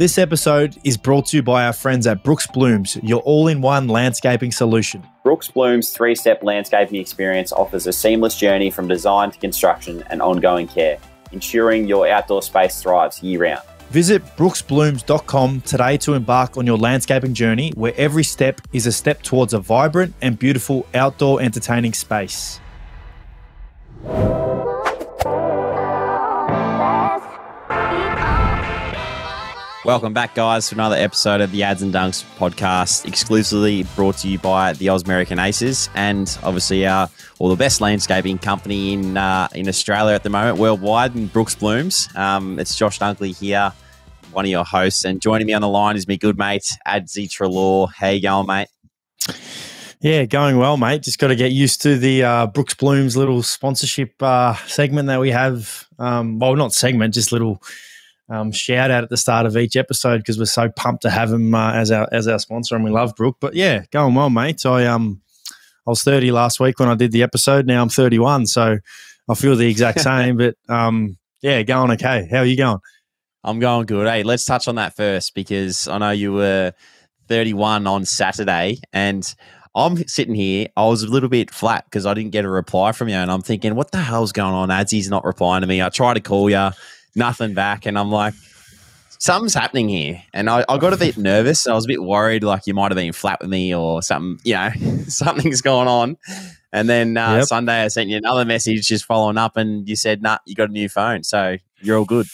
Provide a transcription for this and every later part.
This episode is brought to you by our friends at Brooke's Blooms, your all in one landscaping solution. Brooke's Blooms three step landscaping experience offers a seamless journey from design to construction and ongoing care, ensuring your outdoor space thrives year round. Visit brookesblooms.com today to embark on your landscaping journey where every step is a step towards a vibrant and beautiful outdoor entertaining space. Welcome back, guys, to another episode of the Ads and Dunks podcast, exclusively brought to you by the Ausmerican Aces, and obviously our well, the best landscaping company in uh, in Australia at the moment, worldwide, in Brooke's Blooms. Um, it's Josh Dunkley here, one of your hosts, and joining me on the line is my good mate Adsy Treloar. How you going, mate? Yeah, going well, mate. Just got to get used to the uh, Brooke's Blooms little sponsorship uh, segment that we have. Um, well, not segment, just little um, shout out at the start of each episode because we're so pumped to have him uh, as our as our sponsor, and we love Brooke. But yeah, going well, mate. I um I was thirty last week when I did the episode. Now I'm thirty one, so I feel the exact same. but um yeah, going okay. How are you going? I'm going good. Hey, let's touch on that first because I know you were 31 on Saturday and. I'm sitting here. I was a little bit flat because I didn't get a reply from you, and I'm thinking, "What the hell's going on?" Adsy's not replying to me. I try to call you nothing back. And I'm like, something's happening here. And I, I got a bit nervous. I was a bit worried, like you might have been flat with me or something, you know, something's going on. And then uh, yep. Sunday, I sent you another message just following up, and you said, nah, you got a new phone. So you're all good.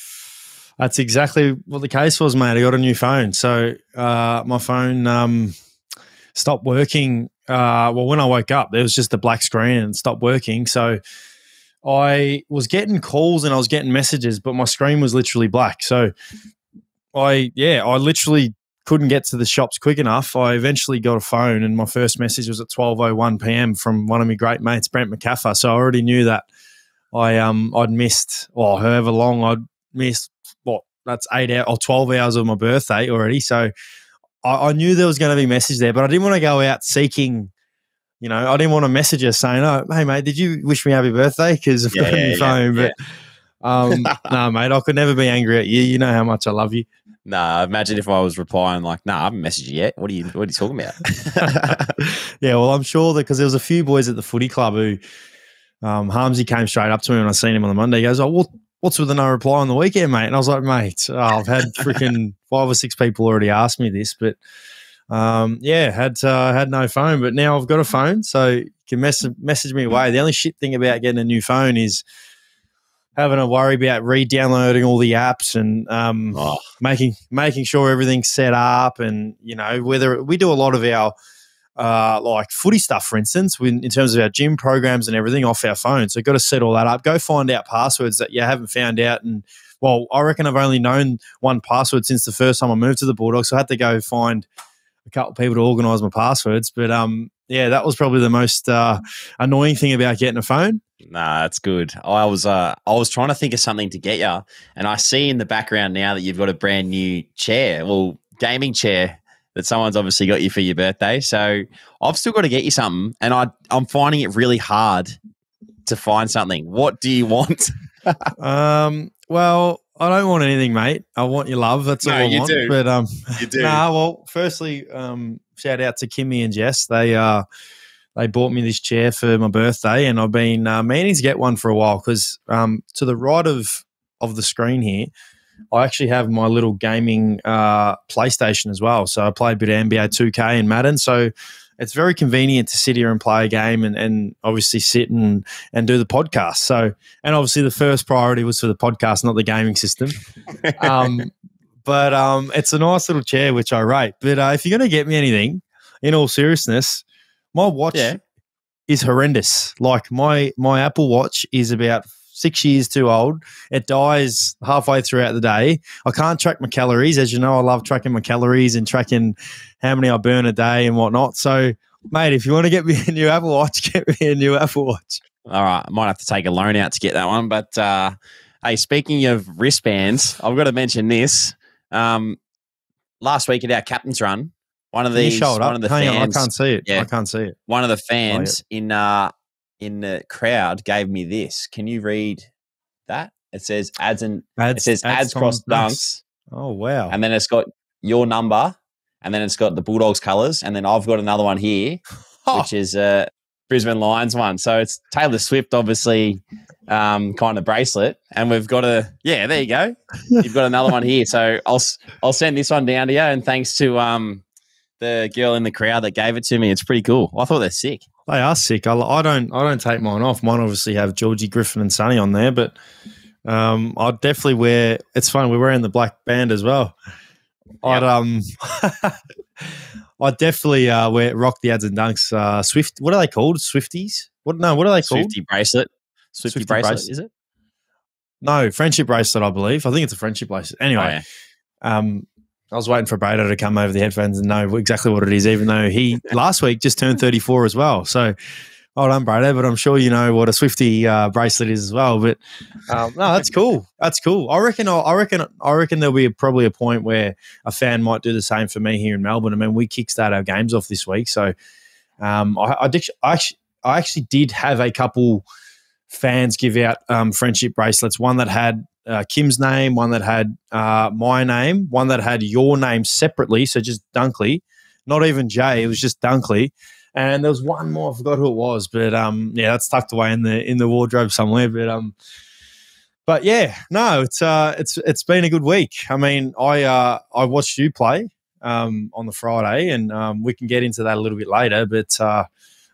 That's exactly what the case was, mate. I got a new phone. So uh, my phone um, stopped working. Uh, well, when I woke up, there was just a black screen and stopped working. So I was getting calls and I was getting messages, but my screen was literally black. So I, yeah, I literally couldn't get to the shops quick enough. I eventually got a phone, and my first message was at twelve oh one p.m. from one of my great mates, Brent Macaffer. So I already knew that I um I'd missed, or however long I'd missed. What that's eight hours or twelve hours of my birthday already. So I, I knew there was going to be message there, but I didn't want to go out seeking you know, I didn't want to message her saying, "Oh, hey mate, did you wish me happy birthday?" Because I've yeah, got a new yeah, phone. Yeah. But um, no, mate, I could never be angry at you. You know how much I love you. Nah, imagine if I was replying like, "Nah, I haven't messaged you yet. What are you What are you talking about?" yeah, well, I'm sure that because there was a few boys at the footy club who, um, Harmsy came straight up to me when I seen him on the Monday. He goes, "Oh, what, what's with the no reply on the weekend, mate?" And I was like, "Mate, oh, I've had freaking five or six people already ask me this, but." Um, yeah, had uh, had no phone, but now I've got a phone, so you can mess- message me away. The only shit thing about getting a new phone is having to worry about re-downloading all the apps and um, oh. making making sure everything's set up, and you know whether we do a lot of our uh, like footy stuff, for instance, in, in terms of our gym programs and everything off our phone. So got to set all that up. Go find out passwords that you haven't found out and well, I reckon I've only known one password since the first time I moved to the Bulldogs. So I had to go find a couple of people to organise my passwords. But um, yeah, that was probably the most uh, annoying thing about getting a phone. Nah, that's good. I was uh, I was trying to think of something to get you, and I see in the background now that you've got a brand new chair, well, gaming chair that someone's obviously got you for your birthday. So I've still got to get you something, and I I'm finding it really hard to find something. What do you want? um, well, I don't want anything, mate. I want your love. That's no, all I you want. Do. But um, you do. Nah, well, firstly, um, shout out to Kimmy and Jess. They uh, they bought me this chair for my birthday, and I've been uh, meaning to get one for a while because um, to the right of of the screen here, I actually have my little gaming uh, PlayStation as well. So I play a bit of NBA 2K and Madden. So it's very convenient to sit here and play a game and, and obviously sit and, and do the podcast. So, and obviously the first priority was for the podcast, not the gaming system. um, but um, it's a nice little chair, which I rate. But uh, if you're going to get me anything, in all seriousness, my watch yeah. is horrendous. Like my my Apple Watch is about six years too old. It dies halfway throughout the day. I can't track my calories. As you know, I love tracking my calories and tracking how many I burn a day and whatnot. So, mate, if you want to get me a new Apple Watch, get me a new Apple Watch. All right. I might have to take a loan out to get that one. But uh, hey, speaking of wristbands, I've got to mention this. Um, last week at our captain's run, one of these, one of the Hang fans, on, I can't see it. Yeah, I can't see it. One of the fans oh, yeah. in uh, in the crowd gave me this. Can you read that? It says ads and ads, it says ads, ads cross dunks. Oh wow! And then it's got your number, and then it's got the Bulldogs colours, and then I've got another one here, oh. which is a Brisbane Lions one. So it's Taylor Swift, obviously, um, kind of bracelet, and we've got a yeah. There you go. You've got another one here. So I'll I'll send this one down to you, and thanks to um the girl in the crowd that gave it to me. It's pretty cool. I thought they're sick. They are sick. I, I don't I don't take mine off. Mine obviously have Georgie Griffin and Sonny on there, but um, I'd definitely wear. It's fun. We're wearing the black band as well. Yep. I'd um, I'd definitely uh, wear rock the ads and dunks. Uh, Swift. What are they called? Swifties. What? No. What are they called? Swifty bracelet. Swifty, Swifty bracelet, bracelet. Is it? No, friendship bracelet. I believe. I think it's a friendship bracelet. Anyway, oh, yeah. um, I was waiting for Brado to come over the headphones and know exactly what it is, even though he last week just turned 34 as well. So well done, Brado, but I'm sure you know what a Swifty uh, bracelet is as well. But um, no, that's cool. That's cool. I reckon. I reckon. I reckon there'll be a, probably a point where a fan might do the same for me here in Melbourne. I mean, we kickstart our games off this week, so um, I, I, did, I, actually, I actually did have a couple fans give out um, friendship bracelets. One that had uh, Kim's name, one that had uh, my name, one that had your name separately, so just Dunkley, not even Jay. It was just Dunkley and there was one more. I forgot who it was, but um, yeah, that's tucked away in the in the wardrobe somewhere. But um, but yeah, no, it's uh, it's it's been a good week. I mean, I uh, I watched you play um on the Friday, and um, we can get into that a little bit later. But uh,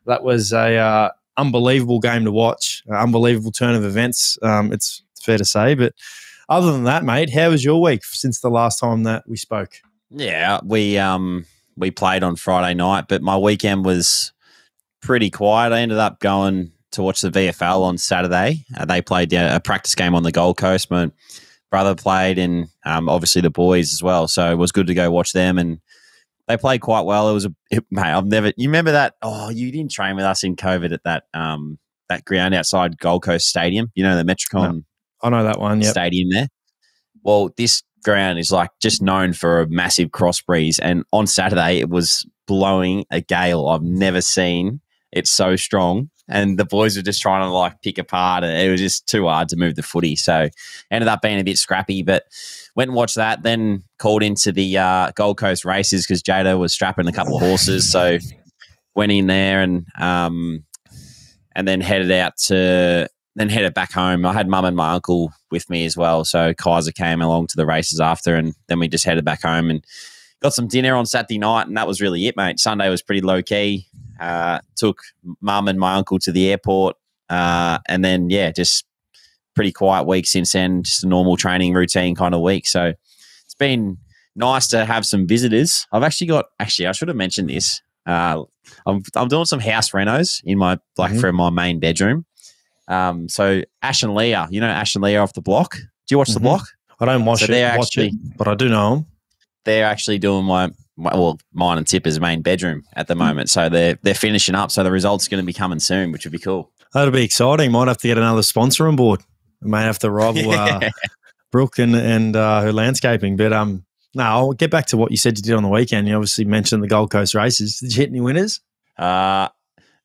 that was a uh, unbelievable game to watch, unbelievable turn of events. Um, it's fair to say, but other than that, mate, how was your week since the last time that we spoke? Yeah, we um we played on Friday night, but my weekend was pretty quiet. I ended up going to watch the VFL on Saturday. Uh, they played uh, a practice game on the Gold Coast. My brother played, and um, obviously the boys as well. So it was good to go watch them, and they played quite well. It was a it, mate. I've never. You remember that? Oh, you didn't train with us in COVID at that um that ground outside Gold Coast Stadium. You know the Metricon. No, I know that one. Yeah, stadium there. Well, this ground is like just known for a massive cross breeze. And on Saturday, it was blowing a gale I've never seen. It's so strong. And the boys were just trying to like pick apart, and it was just too hard to move the footy. So ended up being a bit scrappy, but went and watched that. Then called into the uh, Gold Coast races because Jada was strapping a couple of horses. So went in there and um, and then headed out to then headed back home. I had mum and my uncle with me as well. So Kaiser came along to the races after, and then we just headed back home and got some dinner on Saturday night, and that was really it, mate. Sunday was pretty low key. Uh, took mum and my uncle to the airport, uh, and then yeah, just pretty quiet week since then. Just a normal training routine kind of week. So it's been nice to have some visitors. I've actually got actually I should have mentioned this. Uh, I'm I'm doing some house renos in my like mm-hmm. for my main bedroom. Um, so Ash and Leah, you know Ash and Leah off the block. Do you watch mm-hmm. the block? I don't watch so it, actually, it, but I do know them. They're actually doing my, my well, mine and Tipper's main bedroom at the hmm. moment. So they're they're finishing up. So the results are going to be coming soon, which would be cool. That'll be exciting. Might have to get another sponsor on board. We may have to rival uh, Brooke and, and uh, her landscaping. But um, no, I'll get back to what you said you did on the weekend. You obviously mentioned the Gold Coast races. Did you hit any winners? Uh,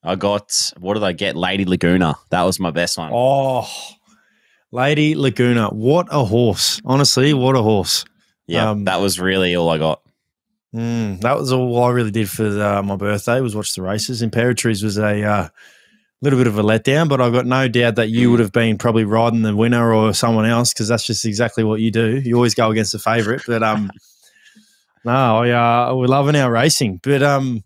I got what did I get? Lady Laguna. That was my best one. Oh, Lady Laguna. What a horse! Honestly, what a horse. Yeah, um, that was really all I got. Mm, that was all I really did for uh, my birthday was watch the races. Imperatriz was a uh, little bit of a letdown, but I've got no doubt that you would have been probably riding the winner or someone else because that's just exactly what you do. You always go against the favourite. But um, no, I, uh, we're loving our racing. But um,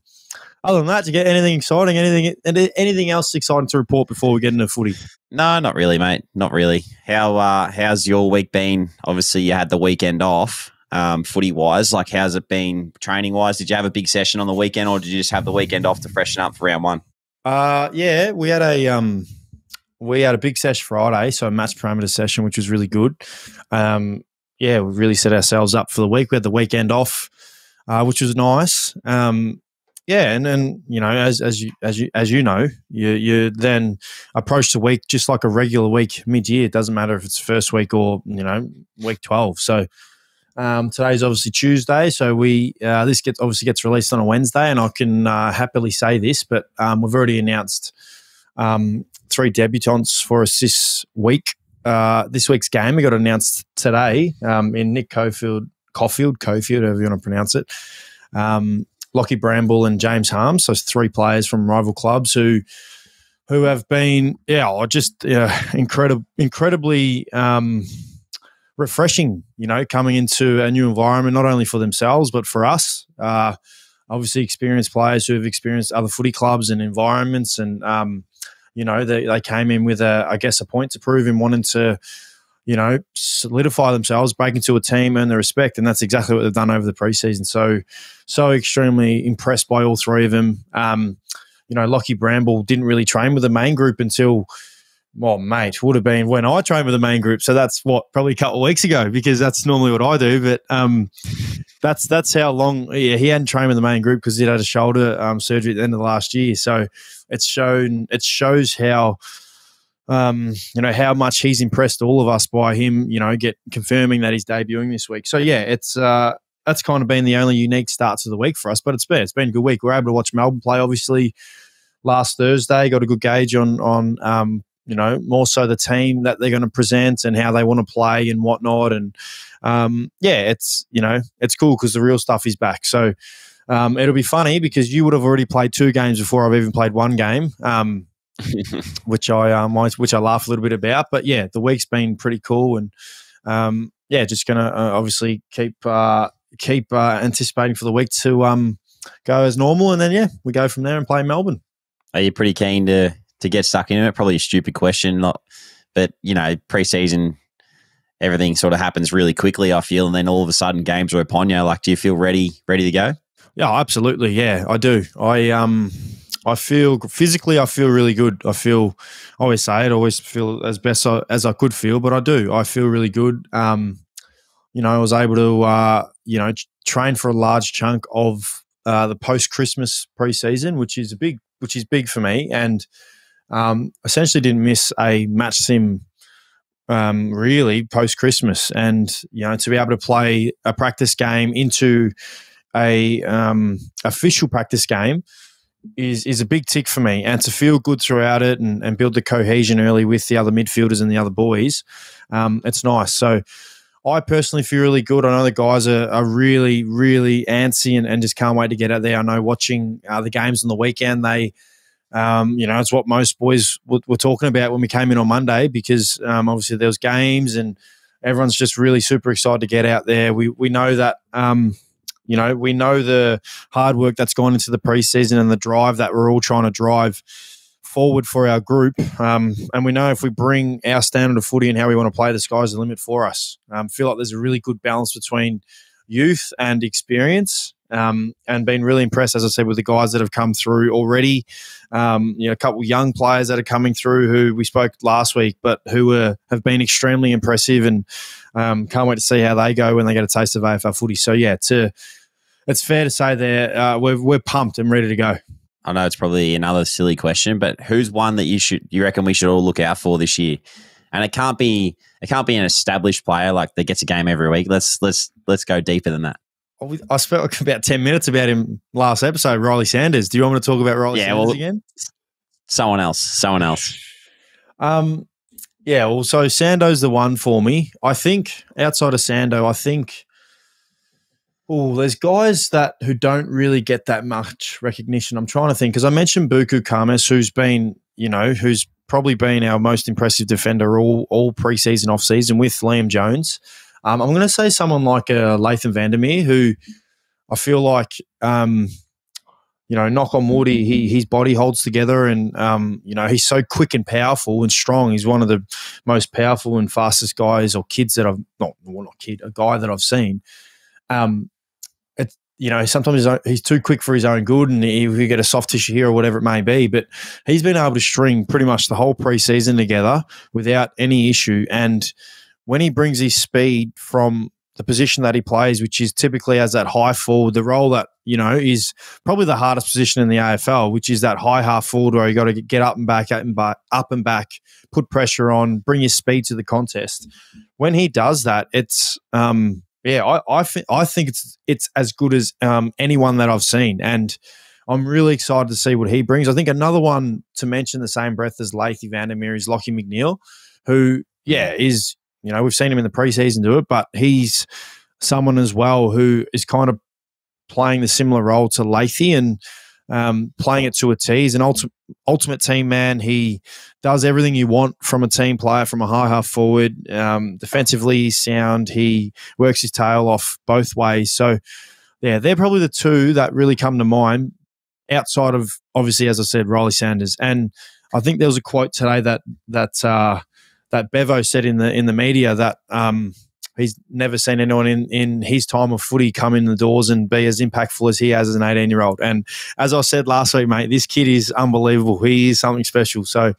other than that, to get anything exciting, anything anything else exciting to report before we get into footy? No, not really, mate. Not really. How uh, how's your week been? Obviously, you had the weekend off. Um, footy wise, like how's it been training wise? Did you have a big session on the weekend, or did you just have the weekend off to freshen up for round one? Uh, yeah, we had a um, we had a big session Friday, so a match parameter session, which was really good. Um, yeah, we really set ourselves up for the week. We had the weekend off, uh, which was nice. Um, yeah, and then you know, as as you as you as you know, you you then approach the week just like a regular week mid year. It doesn't matter if it's first week or you know week twelve. So um, today's obviously Tuesday, so we uh, this gets obviously gets released on a Wednesday, and I can uh, happily say this, but um, we've already announced um, three debutants for us this week. uh, this week's game. We got announced today um, in Nick Cofield, Caulfield, Cofield, however you want to pronounce it. Um, Lockie Bramble and James Harmes, so three players from rival clubs who who have been, yeah, just yeah, incredible, incredibly um, refreshing. You know, coming into a new environment, not only for themselves but for us. Uh, obviously, experienced players who have experienced other footy clubs and environments, and um, you know, they, they came in with a, I guess, a point to prove and wanting to you know, solidify themselves, break into a team, earn the respect, and that's exactly what they've done over the preseason. So, so extremely impressed by all three of them. Um, you know, Lockie Bramble didn't really train with the main group until, well, mate, would have been when I trained with the main group. So that's what probably a couple of weeks ago because that's normally what I do. But um, that's that's how long. Yeah, he hadn't trained with the main group because he'd had a shoulder um, surgery at the end of last year. So it's shown. It shows how. Um, you know how much he's impressed all of us by him. You know, get confirming that he's debuting this week. So yeah, it's uh, that's kind of been the only unique starts of the week for us. But it's been it's been a good week. We're able to watch Melbourne play. Obviously, last Thursday. Got a good gauge on on um, you know more so the team that they're going to present and how they want to play and whatnot. And um, yeah, it's you know it's cool because the real stuff is back. So um, it'll be funny because you would have already played two games before I've even played one game. Um, which I um which I laugh a little bit about, but yeah, the week's been pretty cool, and um, yeah, just gonna uh, obviously keep uh, keep uh, anticipating for the week to um, go as normal, and then yeah, we go from there and play Melbourne. Are you pretty keen to to get stuck in it? Probably a stupid question, not, but you know, preseason, everything sort of happens really quickly. I feel, and then all of a sudden, games are upon you. Like, do you feel ready ready to go? Yeah, absolutely. Yeah, I do. I um. I feel physically, I feel really good. I feel, I always say it, I always feel as best I, as I could feel, but I do. I feel really good. Um, you know, I was able to, uh, you know, train for a large chunk of uh, the post Christmas preseason, which is a big which is big for me. And um, essentially didn't miss a match sim um, really post Christmas, and you know to be able to play a practice game into a um, official practice game is is a big tick for me, and to feel good throughout it and, and build the cohesion early with the other midfielders and the other boys, um, it's nice. So. I personally feel really good. I know the guys are, are really, really antsy and, and just can't wait to get out there. I know watching uh, the games on the weekend, they, um, you know, it's what most boys w- were talking about when we came in on Monday because um, obviously there was games and everyone's just really super excited to get out there. We we know that. Um, you know, we know the hard work that's gone into the preseason and the drive that we're all trying to drive forward for our group. Um, and we know if we bring our standard of footy and how we want to play, the sky's the limit for us. Um, feel like there's a really good balance between youth and experience. Um, and been really impressed, as I said, with the guys that have come through already. Um, you know, a couple young players that are coming through who we spoke last week, but who are, have been extremely impressive, and um, can't wait to see how they go when they get a taste of AFL footy. So yeah, to it's fair to say there uh, we're we're pumped and ready to go. I know it's probably another silly question, but who's one that you should you reckon we should all look out for this year? And it can't be it can't be an established player like that gets a game every week. Let's let's let's go deeper than that. I spoke about ten minutes about him last episode, Riley Sanders. Do you want me to talk about Riley yeah, Sanders well, again? Someone else. Someone else. Um, yeah. Well, so Sando's the one for me. I think outside of Sando, I think Oh, there's guys that who don't really get that much recognition. I'm trying to think because I mentioned Buku Khamis, who's been, you know, who's probably been our most impressive defender all all preseason, off season with Liam Jones. Um, I'm going to say someone like uh, Laitham Vandermeer, who I feel like, um, you know, knock on wood, he, his body holds together, and um, you know he's so quick and powerful and strong. He's one of the most powerful and fastest guys or kids that I've not well, not kid, a guy that I've seen. Um, it, you know, sometimes he's too quick for his own good, and if you get a soft tissue here or whatever it may be, but he's been able to string pretty much the whole preseason together without any issue. And when he brings his speed from the position that he plays, which is typically as that high forward, the role that you know is probably the hardest position in the AFL, which is that high half forward where you got to get up and back, up and back, up and back, put pressure on, bring your speed to the contest. When he does that, it's um, yeah, I I, th- I think it's it's as good as um, anyone that I've seen, and I'm really excited to see what he brings. I think another one to mention the same breath as Lathy Vandermeer is Lockie McNeil, who yeah, is you know we've seen him in the preseason do it, but he's someone as well who is kind of playing the similar role to Lathy and um, playing it to a T. He's an ultimate ultimate team man. He does everything you want from a team player, from a high half forward. Um, defensively, sound. He works his tail off both ways. So, yeah, they're probably the two that really come to mind. Outside of obviously, as I said, Riley Sanders, and I think there was a quote today that that uh, that Bevo said in the in the media that um, he's never seen anyone in, in his time of footy come in the doors and be as impactful as he has as an 18 year old. And as I said last week, mate, this kid is unbelievable. He is something special. So,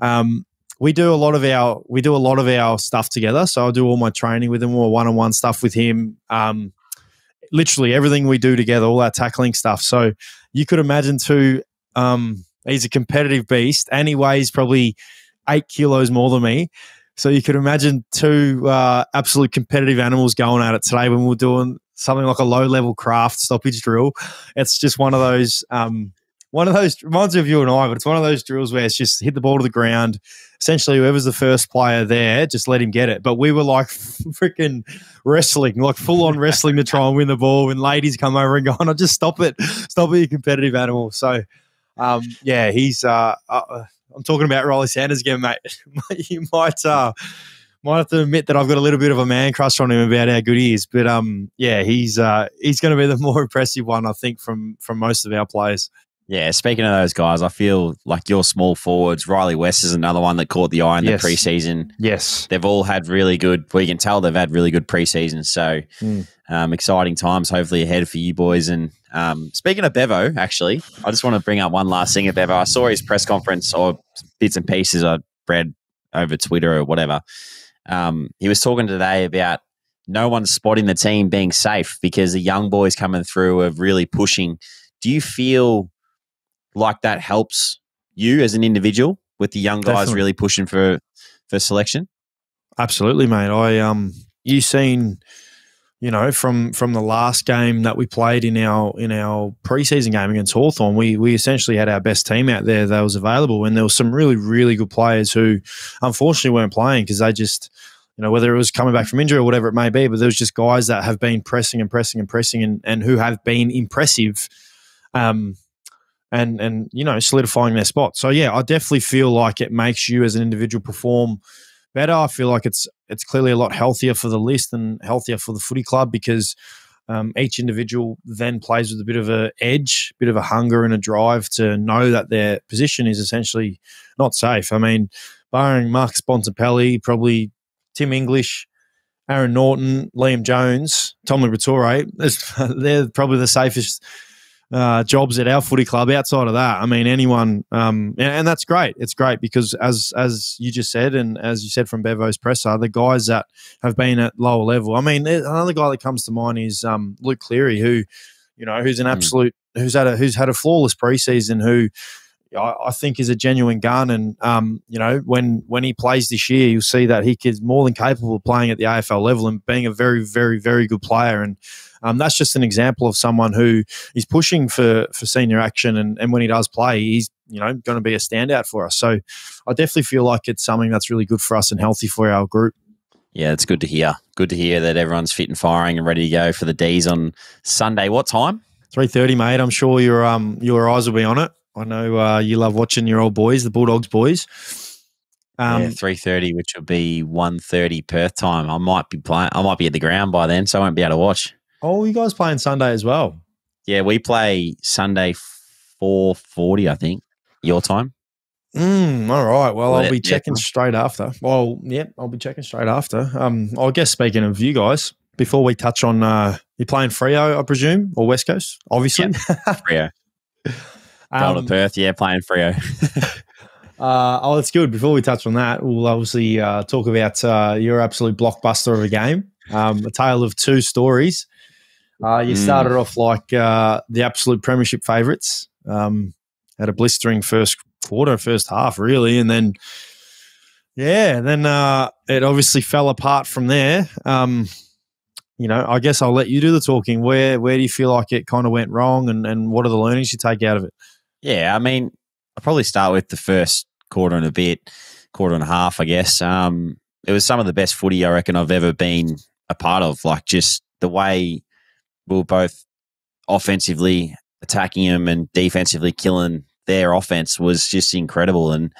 um, we do a lot of our we do a lot of our stuff together. So I do all my training with him, all one on one stuff with him. Um, literally everything we do together, all our tackling stuff. So you could imagine too. Um, he's a competitive beast, and he weighs probably eight kilos more than me. So you could imagine two uh, absolute competitive animals going at it today when we are doing something like a low level craft stoppage drill. It's just one of those. Um, one of those reminds me of you and I, but it's one of those drills where it's just hit the ball to the ground. Essentially, whoever's the first player there, just let him get it. But we were like freaking wrestling, like full on wrestling to try and win the ball. And ladies come over and go, "No, just stop it, stop it, you competitive animal." So, um, yeah, he's uh, uh, I'm talking about Riley Sanders again, mate. you might uh, might have to admit that I've got a little bit of a man crush on him about how good he is. But um, yeah, he's uh, he's going to be the more impressive one, I think, from from most of our players. Yeah, speaking of those guys, I feel like your small forwards, Riley West is another one that caught the eye in yes. the preseason. Yes. They've all had really good, well, you can tell they've had really good preseasons. So mm. Um, exciting times, hopefully, ahead for you boys. And um, speaking of Bevo, actually, I just want to bring up one last thing of Bevo. I saw his press conference or bits and pieces I read over Twitter or whatever. Um, he was talking today about no one spotting the team being safe because the young boys coming through are really pushing. Do you feel like that helps you as an individual with the young guys Definitely. really pushing for for selection? Absolutely, mate. I um you seen you know from from the last game that we played in our in our preseason game against Hawthorn, we we essentially had our best team out there that was available and there were some really really good players who unfortunately weren't playing because they just you know whether it was coming back from injury or whatever it may be but there was just guys that have been pressing and pressing and pressing and, and who have been impressive um and and you know solidifying their spot. So yeah, I definitely feel like it makes you as an individual perform better. I feel like it's it's clearly a lot healthier for the list and healthier for the footy club because um, each individual then plays with a bit of a edge, a bit of a hunger and a drive to know that their position is essentially not safe. I mean, barring Marcus Bontempelli, probably Tim English, Aaron Naughton, Liam Jones, Tommy Rattore, they're probably the safest uh, jobs at our footy club. Outside of that, I mean, anyone, um, and, and, that's great. It's great because as as you just said, and as you said from Bevo's presser, the guys that have been at lower level. I mean, another guy that comes to mind is um, Luke Cleary, who you know, who's an hmm. absolute, mm. who's had a who's had a flawless preseason, who. I, I think is a genuine gun, and um, you know when when he plays this year, you'll see that he is more than capable of playing at the AFL level and being a very, very, very good player. And um, that's just an example of someone who is pushing for for senior action, and, and when he does play, he's you know going to be a standout for us. So I definitely feel like it's something that's really good for us and healthy for our group. Yeah, it's good to hear. Good to hear that everyone's fit and firing and ready to go for the D's on Sunday. What time? Three thirty, mate. I'm sure your um your eyes will be on it. I know uh, you love watching your old boys, the Bulldogs boys. Um, yeah, three thirty, which will be 1.30 Perth time. I might be playing. I might be at the ground by then, so I won't be able to watch. Oh, you guys playing Sunday as well? Yeah, we play Sunday four forty, I think. Your time. Mm, all right. Well, I'll be checking yeah. straight after. Well, yep, I'll be checking straight after. Um, I guess speaking of you guys, before we touch on, uh, you're playing Freo, I presume, or West Coast, obviously. Yep. Freo. um, to Perth, yeah, playing Freo. uh, oh, that's good. Before we touch on that, we'll obviously uh, talk about uh, your absolute blockbuster of a game, um, a tale of two stories. Uh, you mm. started off like uh, the absolute premiership favourites. Um, had a blistering first quarter, first half, really, and then yeah, then uh, it obviously fell apart from there. Um, you know, I guess I'll let you do the talking. Where where do you feel like it kind of went wrong, and and what are the learnings you take out of it? Yeah, I mean, I'll probably start with the first quarter and a bit, quarter and a half, I guess. Um, it was some of the best footy I reckon I've ever been a part of. Like just the way we were both offensively attacking them and defensively killing their offense was just incredible. And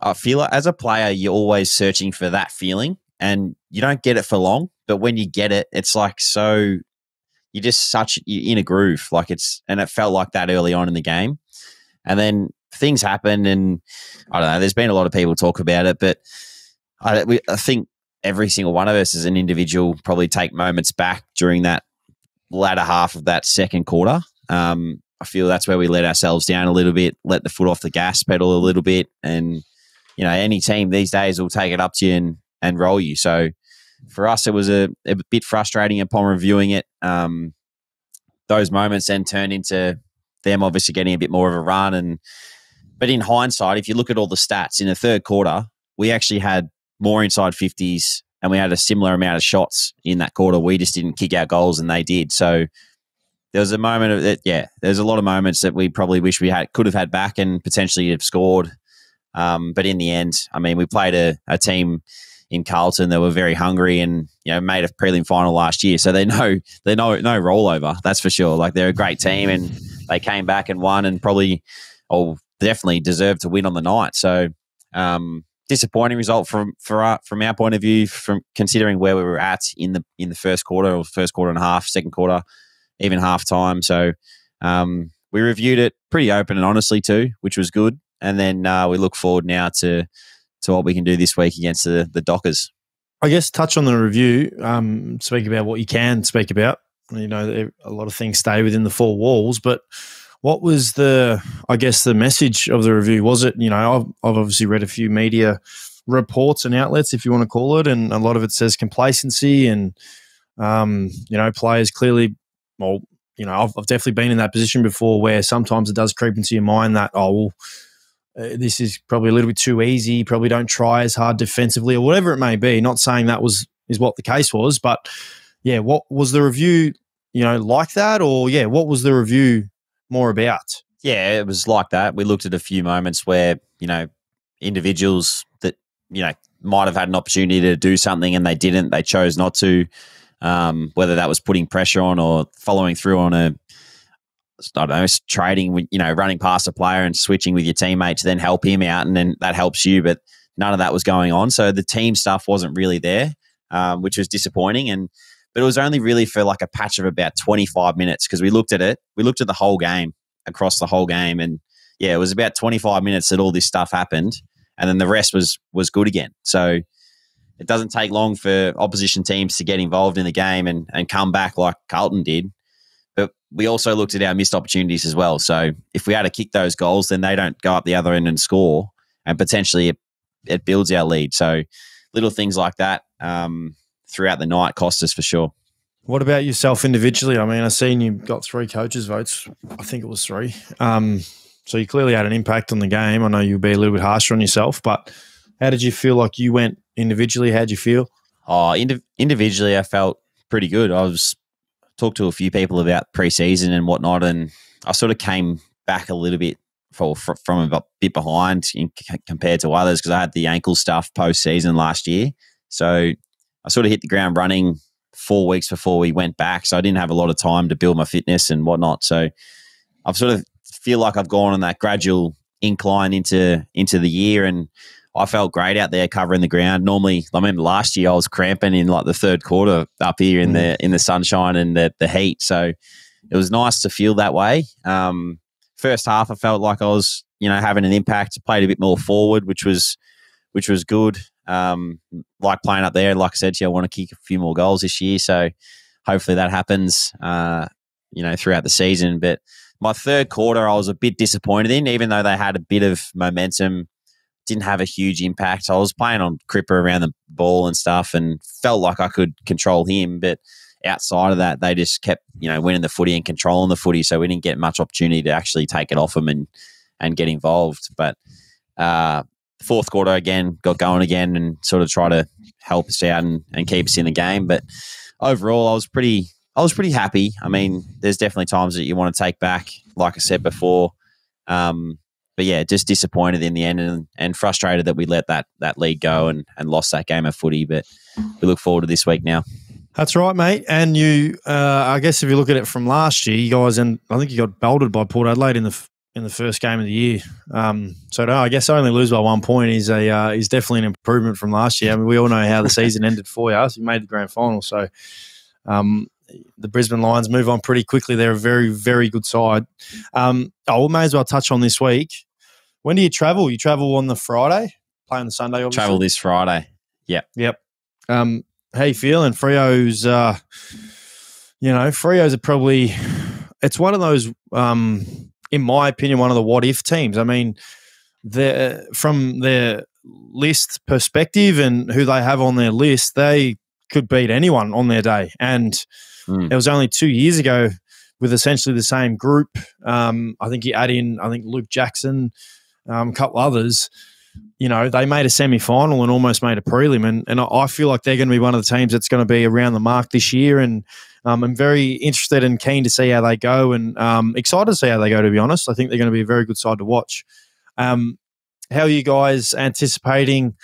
I feel like as a player, you're always searching for that feeling and you don't get it for long. But when you get it, it's like so you're just such you're in a groove. Like it's and it felt like that early on in the game. And then things happen and I don't know, there's been a lot of people talk about it, but I, I think every single one of us as an individual probably take moments back during that latter half of that second quarter. Um, I feel that's where we let ourselves down a little bit, let the foot off the gas pedal a little bit. And, you know, any team these days will take it up to you and, and roll you. So for us, it was a, a bit frustrating upon reviewing it. Um, those moments then turned into them obviously getting a bit more of a run. And, but in hindsight, if you look at all the stats in the third quarter, we actually had more inside 50s and we had a similar amount of shots in that quarter. We just didn't kick our goals and they did. So there was a moment of that. Yeah, there's a lot of moments that we probably wish we had could have had back and potentially have scored. Um, but in the end, I mean, we played a, a team in Carlton that were very hungry and you know made a prelim final last year, so they know they know no rollover. That's for sure. Like they're a great team and they came back and won and probably, oh, definitely deserved to win on the night. So um, disappointing result from for our, from our point of view, from considering where we were at in the in the first quarter or first quarter and a half, second quarter, even half time. So um, we reviewed it pretty open and honestly too, which was good. And then uh, we look forward now to to what we can do this week against the the Dockers. I guess touch on the review. Um, speak about what you can speak about. You know, a lot of things stay within the four walls, but what was the, I guess, the message of the review? Was it, you know, I've, I've obviously read a few media reports and outlets, if you want to call it, and a lot of it says complacency and, um, you know, players clearly, well, you know, I've, I've, definitely been in that position before where sometimes it does creep into your mind that, oh, well, uh, this is probably a little bit too easy. Probably don't try as hard defensively or whatever it may be. Not saying that was is what the case was, but yeah, what was the review? You know, like that, or yeah, what was the review more about? Yeah, it was like that. We looked at a few moments where, you know, individuals that, you know, might have had an opportunity to do something and they didn't, they chose not to. Um, whether that was putting pressure on or following through on a, I don't know, trading, you know, running past a player and switching with your teammate to then help him out, and then that helps you. But none of that was going on, so the team stuff wasn't really there, um, which was disappointing. And but it was only really for like a patch of about 25 minutes because we looked at it. We looked at the whole game across the whole game. And yeah, it was about 25 minutes that all this stuff happened. And then the rest was was good again. So it doesn't take long for opposition teams to get involved in the game and, and come back like Carlton did. But we also looked at our missed opportunities as well. So if we had to kick those goals, then they don't go up the other end and score. And potentially it, it builds our lead. So little things like that. Um, throughout the night cost us for sure. What about yourself individually? I mean, I seen you got three coaches' votes. I think it was three. Um, so you clearly had an impact on the game. I know you'd be a little bit harsher on yourself, but how did you feel like you went individually? How'd you feel? Oh, indiv- individually, I felt pretty good. I was talked to a few people about preseason and whatnot, and I sort of came back a little bit for, for, from a bit behind in, compared to others because I had the ankle stuff post season last year. So I sort of hit the ground running four weeks before we went back. So I didn't have a lot of time to build my fitness and whatnot. So I've sort of feel like I've gone on that gradual incline into into the year and I felt great out there covering the ground. Normally, I remember last year I was cramping in like the third quarter up here in mm. the in the sunshine and the, the heat. So it was nice to feel that way. Um, first half, I felt like I was you know having an impact. Played a bit more forward, which was which was good. Um, like playing up there, like I said to you, I want to kick a few more goals this year. So hopefully that happens, uh, you know, throughout the season. But my third quarter, I was a bit disappointed in, even though they had a bit of momentum, didn't have a huge impact. I was playing on Cripper around the ball and stuff and felt like I could control him. But outside of that, they just kept, you know, winning the footy and controlling the footy. So we didn't get much opportunity to actually take it off them and, and get involved. But, uh, fourth quarter again got going again and sort of try to help us out and, and keep us in the game. But overall, I was pretty I was pretty happy. I mean, there's definitely times that you want to take back, like I said before. Um, but yeah, just disappointed in the end and, and frustrated that we let that that lead go and, and lost that game of footy. But we look forward to this week now. That's right, mate. And you, uh, I guess, if you look at it from last year, you guys, and I think you got belted by Port Adelaide in the in the first game of the year. Um, so no, I guess only lose by one point is a uh, is definitely an improvement from last year. I mean, we all know how the season ended for you. So you made the grand final, so um, the Brisbane Lions move on pretty quickly. They're a very very good side. Um, oh, we may as well touch on this week. When do you travel? You travel on the Friday, play on the Sunday. Obviously. Travel this Friday. Yep. Yep. Um, how you feeling? Freo's, uh, you know, Freo's are probably. It's one of those. Um, in my opinion, one of the what if teams. I mean, the from their list perspective and who they have on their list, they could beat anyone on their day. And mm. it was only two years ago with essentially the same group. Um, I think you add in, I think Luke Jackson, um, a couple others. You know, they made a semi final and almost made a prelim. And, and I feel like they're going to be one of the teams that's going to be around the mark this year. And um, I'm very interested and keen to see how they go and um, excited to see how they go, to be honest. I think they're going to be a very good side to watch. Um, how are you guys anticipating,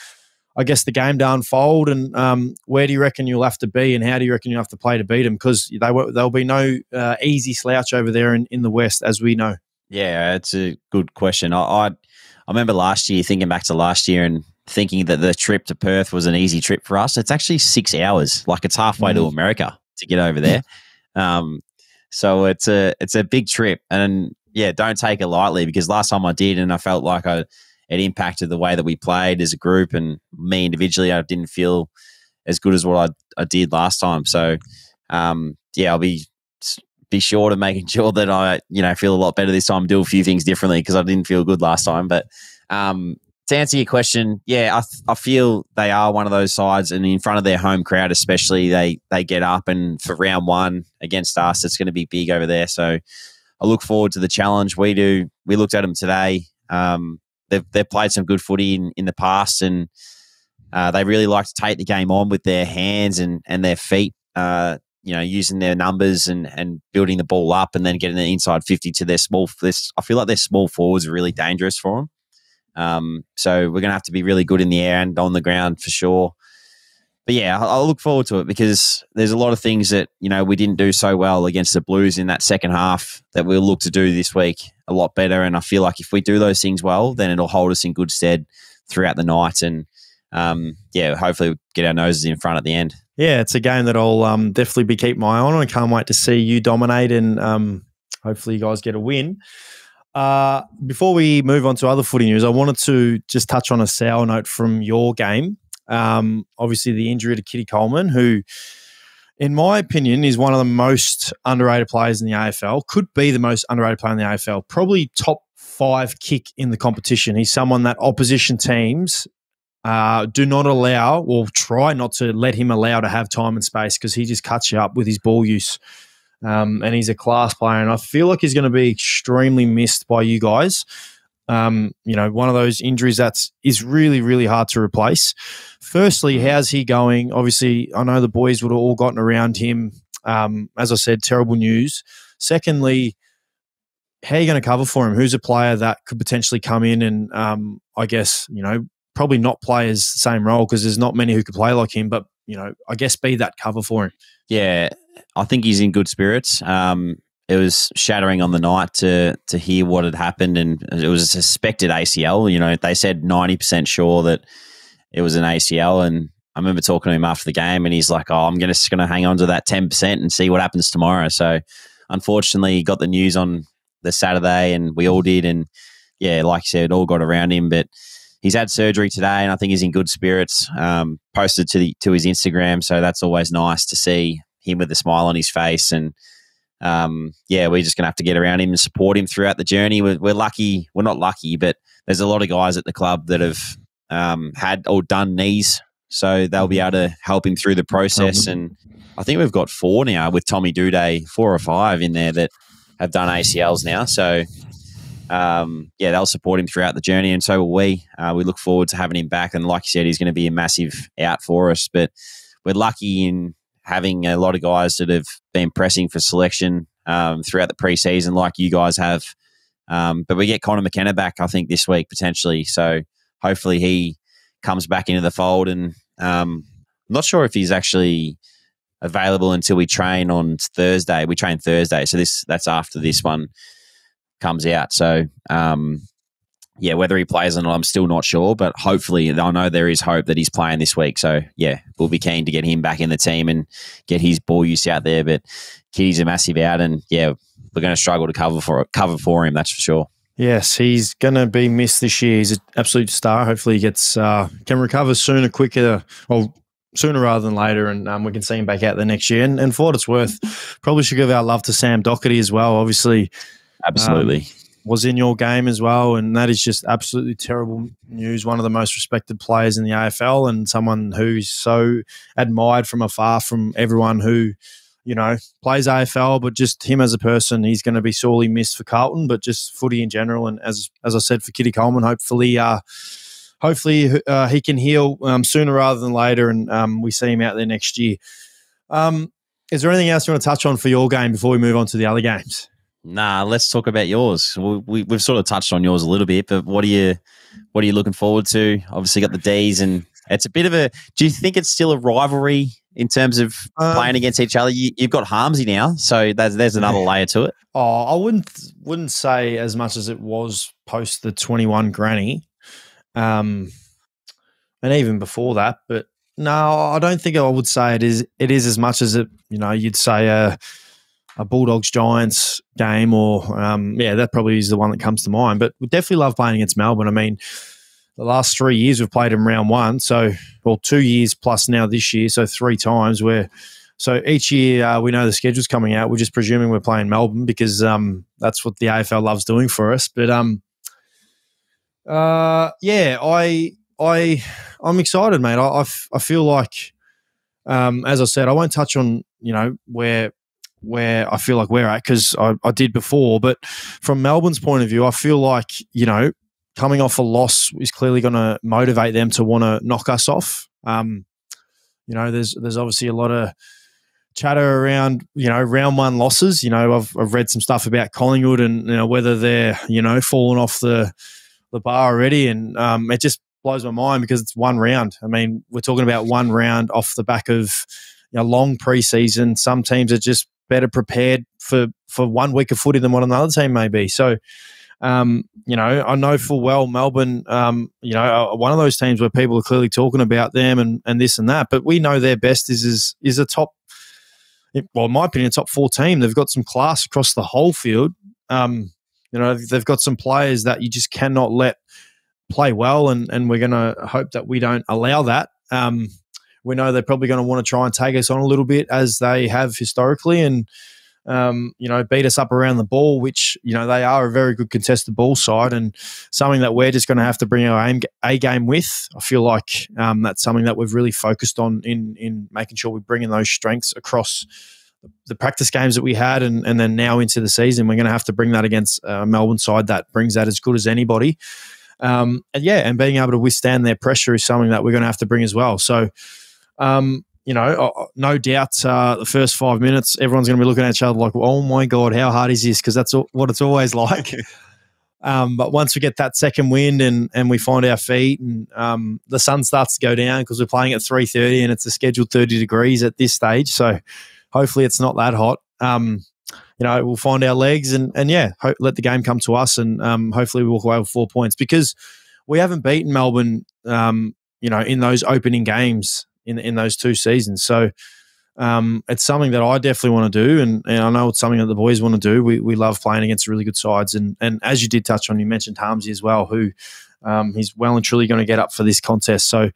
I guess, the game to unfold and um, where do you reckon you'll have to be and how do you reckon you'll have to play to beat them? Because they there'll be no uh, easy slouch over there in, in the West, as we know. Yeah, it's a good question. I, I, I remember last year, thinking back to last year and thinking that the trip to Perth was an easy trip for us. It's actually six hours, like it's halfway mm. to America to get over there. Um, so it's a it's a big trip, and yeah, don't take it lightly because last time I did, and I felt like I it impacted the way that we played as a group, and me individually, I didn't feel as good as what I, I did last time. So um, yeah, I'll be be sure to making sure that I you know feel a lot better this time, do a few things differently because I didn't feel good last time, but. Um, to answer your question, yeah, I, th- I feel they are one of those sides, and in front of their home crowd, especially, they they get up, and for round one against us, it's going to be big over there. So I look forward to the challenge. We do. We looked at them today. Um, they've they've played some good footy in, in the past, and uh, they really like to take the game on with their hands and and their feet. Uh, you know, using their numbers and and building the ball up, and then getting the inside fifty to their small. This I feel like their small forwards are really dangerous for them. Um, so we're going to have to be really good in the air and on the ground for sure. But yeah, I'll look forward to it because there's a lot of things that you know we didn't do so well against the Blues in that second half that we'll look to do this week a lot better. And I feel like if we do those things well, then it'll hold us in good stead throughout the night. And um, yeah, hopefully we'll get our noses in front at the end. Yeah, it's a game that I'll um, definitely be keeping my eye on. I can't wait to see you dominate and um, hopefully you guys get a win. Uh, before we move on to other footy news, I wanted to just touch on a sour note from your game. Um, obviously, the injury to Kitty Coleman, who, in my opinion, is one of the most underrated players in the AFL, could be the most underrated player in the AFL, probably top five kick in the competition. He's someone that opposition teams uh, do not allow or try not to let him allow to have time and space because he just cuts you up with his ball use. Um, and he's a class player, and I feel like he's going to be extremely missed by you guys. Um, you know, one of those injuries that's is really, really hard to replace. Firstly, mm-hmm. how's he going? Obviously, I know the boys would have all gotten around him. Um, as I said, terrible news. Secondly, how are you going to cover for him? Who's a player that could potentially come in and, um, I guess, you know, probably not play his same role because there's not many who could play like him, but, you know, I guess be that cover for him. Yeah, I think he's in good spirits. Um, it was shattering on the night to to hear what had happened, and it was a suspected ACL. You know, they said ninety percent sure that it was an ACL, and I remember talking to him after the game, and he's like, "Oh, I'm gonna just gonna hang on to that ten percent and see what happens tomorrow." So, unfortunately, he got the news on the Saturday, and we all did, and yeah, like you said, all got around him, but he's had surgery today, and I think he's in good spirits. Um, posted to the to his Instagram, so that's always nice to see him with a smile on his face. And um, yeah, we're just going to have to get around him and support him throughout the journey. We're, we're, lucky. We're not lucky, but there's a lot of guys at the club that have um, had or done knees. So they'll be able to help him through the process. And I think we've got four now with Tommy Doedee, four or five in there that have done ACLs now. So um, yeah, they'll support him throughout the journey, and so will we. Uh, we look forward to having him back, and like you said, he's going to be a massive out for us. But we're lucky in having a lot of guys that have been pressing for selection um, throughout the preseason, like you guys have. Um, but we get Conor McKenna back, I think, this week potentially. So hopefully he comes back into the fold. And um, I'm not sure if he's actually available until we train on Thursday. We train Thursday, so this that's after this one comes out. So um, yeah, whether he plays or not, I'm still not sure. But hopefully, I know there is hope that he's playing this week. So yeah, we'll be keen to get him back in the team and get his ball use out there. But Kitty's a massive out, and yeah, we're going to struggle to cover for cover for him. That's for sure. Yes, he's going to be missed this year. He's an absolute star. Hopefully, he gets uh, can recover sooner, quicker, or sooner rather than later, and um, we can see him back out the next year. And, and, for what it's worth, probably should give our love to Sam Docherty as well. Obviously, absolutely. Um, was in your game as well, and that is just absolutely terrible news. One of the most respected players in the AFL, and someone who's so admired from afar from everyone who, you know, plays AFL. But just him as a person, he's going to be sorely missed for Carlton, but just footy in general. And as as I said for Kitty Coleman, hopefully, uh, hopefully uh, he can heal um, sooner rather than later, and um, we see him out there next year. Um, is there anything else you want to touch on for your game before we move on to the other games? Nah, let's talk about yours. We, we, have sort of touched on yours a little bit, but what are you what are you looking forward to? Obviously, got the D's, and it's a bit of a. Do you think it's still a rivalry in terms of um, playing against each other? You, have got Harmsy now, so there's there's another layer to it. Oh, I wouldn't wouldn't say as much as it was post the twenty one granny, um, and even before that. But no, I don't think I would say it is. It is as much as it. You know, you'd say a. Uh, a Bulldogs Giants game, or um, yeah, that probably is the one that comes to mind. But we definitely love playing against Melbourne. I mean, the last three years we've played in round one, so well, two years plus now this year, so three times. Where so each year uh, we know the schedule's coming out. We're just presuming we're playing Melbourne because um, that's what the AFL loves doing for us. But um, uh, yeah, I I I'm excited, mate. I I, f- I feel like. Um, as I said, I won't touch on you know where where I feel like we're at because I, I did before. But from Melbourne's point of view, I feel like, you know, coming off a loss is clearly going to motivate them to want to knock us off. Um, you know, there's there's obviously a lot of chatter around, you know, round one losses. You know, I've, I've read some stuff about Collingwood and you know whether they're you know falling off the the bar already, and um, it just blows my mind because it's one round. I mean, we're talking about one round off the back of you know, long preseason. Some teams are just better prepared for for one week of footy than what another team may be. So, um, you know, I know full well Melbourne, um, you know, one of those teams where people are clearly talking about them and, and this and that, but we know their best is is is a top, well, in my opinion, top four team. They've got some class across the whole field. Um, you know, they've got some players that you just cannot let play well, and and we're going to hope that we don't allow that. Um, we know they're probably going to want to try and take us on a little bit as they have historically and um, you know, beat us up around the ball, which, you know, they are a very good contested ball side and something that we're just going to have to bring our A game with. I feel like um, that's something that we've really focused on in, in making sure we bring in those strengths across the practice games that we had and, and then now into the season. We're going to have to bring that against a Melbourne side that brings that as good as anybody. Um, and yeah, and being able to withstand their pressure is something that we're going to have to bring as well. So, um, you know, no doubt uh, the first five minutes, everyone's going to be looking at each other like, oh my God, how hard is this? Because that's what it's always like. um, but once we get that second wind and, and we find our feet and um, the sun starts to go down because we're playing at 3.30 and it's a scheduled 30 degrees at this stage. So hopefully it's not that hot. Um, you know, we'll find our legs and, and yeah, hope, let the game come to us and um, hopefully we walk away with four points because we haven't beaten Melbourne, um, you know, in those opening games in in those two seasons. So um, it's something that I definitely want to do, and, and I know it's something that the boys want to do. We, we love playing against really good sides, and and as you did touch on, you mentioned Harmsy as well, who um, he's well and truly going to get up for this contest. So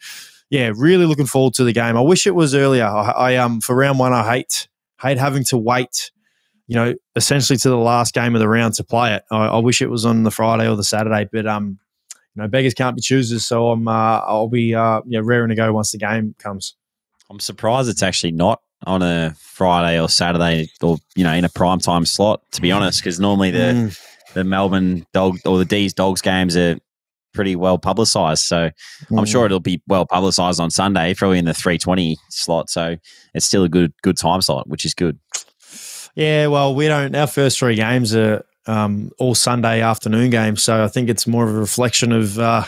yeah, really looking forward to the game. I wish it was earlier. I, I um for round one, I hate hate having to wait. You know, essentially to the last game of the round to play it. I, I wish it was on the Friday or the Saturday, but um, you know, beggars can't be choosers. So I'm, uh, I'll be, uh, yeah, raring to go once the game comes. I'm surprised it's actually not on a Friday or Saturday or you know in a prime time slot. To be honest, because normally the mm. the Melbourne dog or the D's dogs games are pretty well publicised. So mm. I'm sure it'll be well publicised on Sunday, probably in the 320 slot. So it's still a good good time slot, which is good. Yeah, well, we don't. Our first three games are um, all Sunday afternoon games. So I think it's more of a reflection of uh,